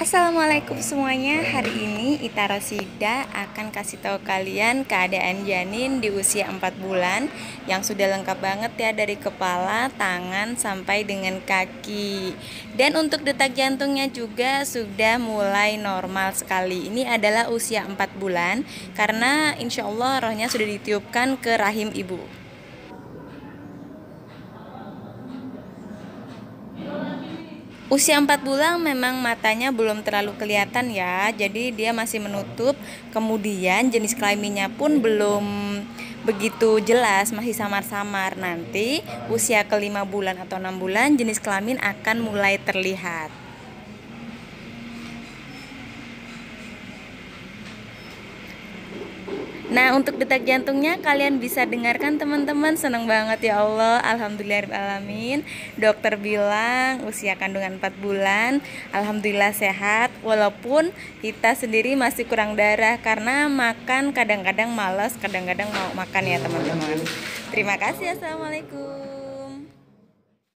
Assalamualaikum semuanya. Hari ini Ita Rosida akan kasih tahu kalian keadaan janin di usia 4 bulan Yang sudah lengkap banget ya dari kepala, tangan, sampai dengan kaki. Dan untuk detak jantungnya juga sudah mulai normal sekali. Ini adalah usia 4 bulan Karena insya Allah rohnya sudah ditiupkan ke rahim ibu Usia 4 bulan memang matanya belum terlalu kelihatan ya. Jadi dia masih menutup. Kemudian jenis kelaminnya pun belum begitu jelas Masih samar-samar. Nanti usia ke 5 bulan atau 6 bulan jenis kelamin akan mulai terlihat Nah untuk detak jantungnya kalian bisa dengarkan teman-teman. Senang banget ya Allah. Alhamdulillahirrahmanirrahim Dokter bilang usia kandungan 4 bulan. Alhamdulillah sehat. Walaupun kita sendiri masih kurang darah Karena makan kadang-kadang males Kadang-kadang mau makan ya teman-teman. Terima kasih. Assalamualaikum